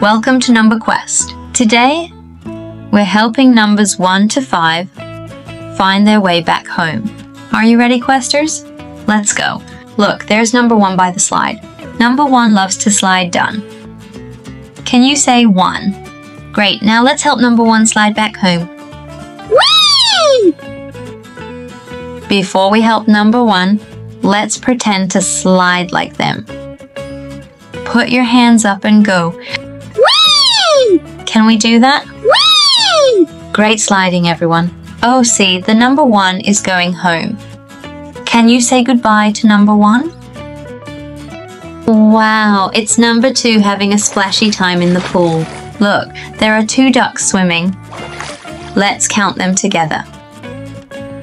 Welcome to Number Quest. Today, we're helping numbers 1 to 5 find their way back home. Are you ready, Questers? Let's go. Look, there's number 1 by the slide. Number 1 loves to slide done. Can you say 1? Great, now let's help number 1 slide back home. Whee! Before we help number 1, let's pretend to slide like them. Put your hands up and go. Can we do that? Whee! Great sliding, everyone. Oh, see, the number 1 is going home. Can you say goodbye to number 1? Wow, it's number 2 having a splashy time in the pool. Look, there are two ducks swimming. Let's count them together.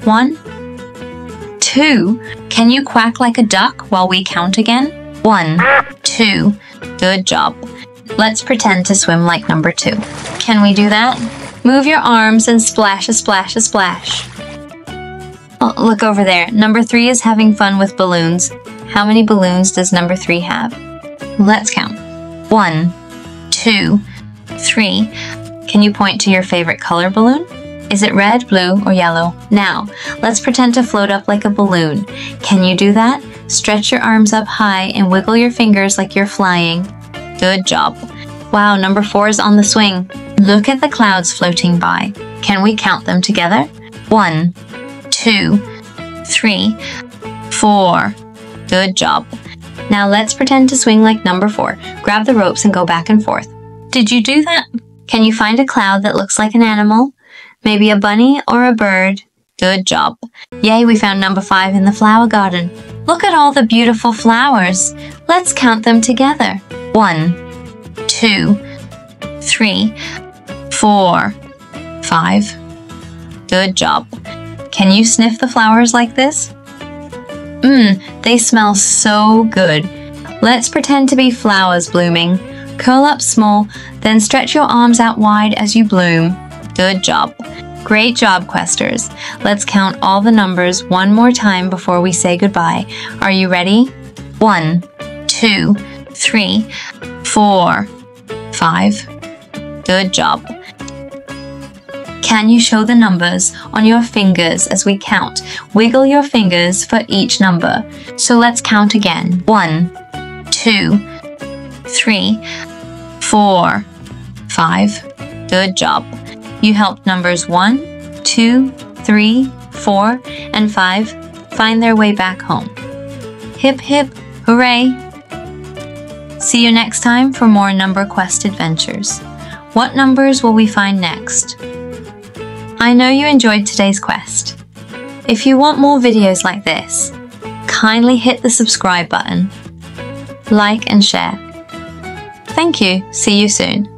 One, two. Can you quack like a duck while we count again? One, two. Good job. Let's pretend to swim like number two. Can we do that? Move your arms and splash a splash a splash. Oh, look over there. Number three is having fun with balloons. How many balloons does number three have? Let's count. One, two, three. Can you point to your favorite color balloon? Is it red, blue, or yellow? Now, let's pretend to float up like a balloon. Can you do that? Stretch your arms up high and wiggle your fingers like you're flying. Good job. Wow, number four is on the swing. Look at the clouds floating by. Can we count them together? One, two, three, four. Good job. Now let's pretend to swing like number four. Grab the ropes and go back and forth. Did you do that? Can you find a cloud that looks like an animal? Maybe a bunny or a bird? Good job. Yay, we found number five in the flower garden. Look at all the beautiful flowers. Let's count them together. One, two, three, four, five. Good job. Can you sniff the flowers like this? Mmm, they smell so good. Let's pretend to be flowers blooming. Curl up small, then stretch your arms out wide as you bloom. Good job. Great job, Questers. Let's count all the numbers one more time before we say goodbye. Are you ready? One, two, three, four, five. Good job. Can you show the numbers on your fingers as we count? Wiggle your fingers for each number. So let's count again. One, two, three, four, five. Good job. You helped numbers one, two, three, four, and five find their way back home. Hip hip, hooray! See you next time for more Number Quest adventures. What numbers will we find next? I know you enjoyed today's quest. If you want more videos like this, kindly hit the subscribe button, like and share. Thank you. See you soon.